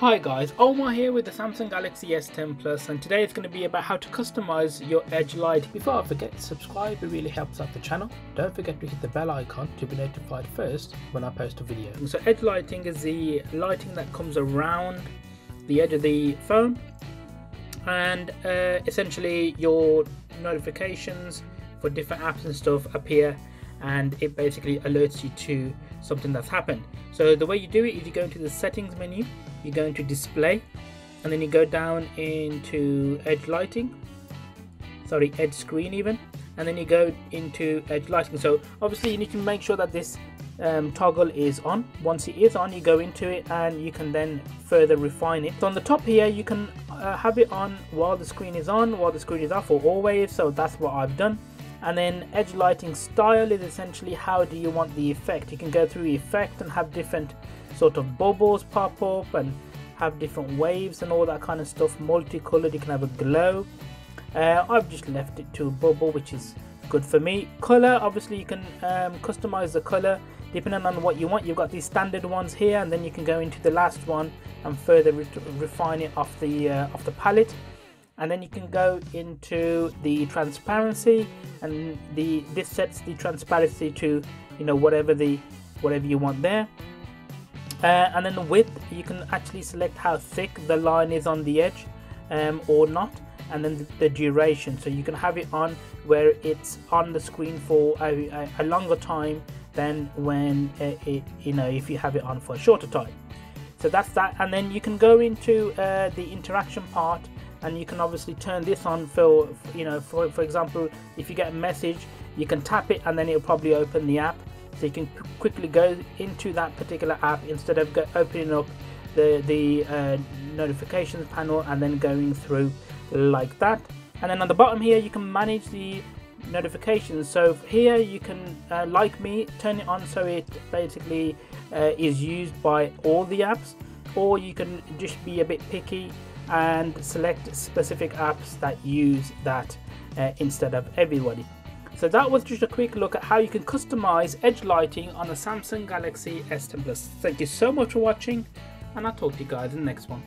Hi guys, Omarr here with the Samsung Galaxy S10 Plus and today it's going to be about how to customize your edge light. Before I forget, subscribe, it really helps out the channel. Don't forget to hit the bell icon to be notified first when I post a video. So edge lighting is the lighting that comes around the edge of the phone and uh, essentially your notifications for different apps and stuff appear and it basically alerts you to something that's happened. So the way you do it is you go into the settings menu you go into display and then you go down into edge lighting. Sorry edge screen even. And then you go into edge lighting. So obviously you need to make sure that this um, toggle is on. Once it is on you go into it and you can then further refine it. So on the top here you can uh, have it on while the screen is on while the screen is off or always. So that's what I've done. And then edge lighting style is essentially how do you want the effect. You can go through effect and have different sort of bubbles pop up and have different waves and all that kind of stuff. Multicolored you can have a glow. Uh, I've just left it to a bubble which is good for me. Color obviously you can um, customize the color depending on what you want. You've got these standard ones here and then you can go into the last one and further re refine it off the uh, off the palette. And then you can go into the transparency and the this sets the transparency to you know whatever the whatever you want there uh, and then the width you can actually select how thick the line is on the edge um, or not and then the, the, duration. So you can have it on where it's on the screen for a, a, a longer time than when it, uh, it, you know if you have it on for a shorter time. So that's that. And then you can go into uh, the interaction part and you can obviously turn this on for you know for, for example if you get a message you can tap it and then it'll probably open the app so you can quickly go into that particular app instead of opening up the the uh, notifications panel and then going through like that. And then on the bottom here you can manage the notifications. So here you can uh, like me turn it on so it basically uh, is used by all the apps or you can just be a bit picky and select specific apps that use that uh, instead of everybody so that was just a quick look at how you can customize edge lighting on the Samsung Galaxy S10 Plus. Thank you so much for watching and I'll talk to you guys in the next one.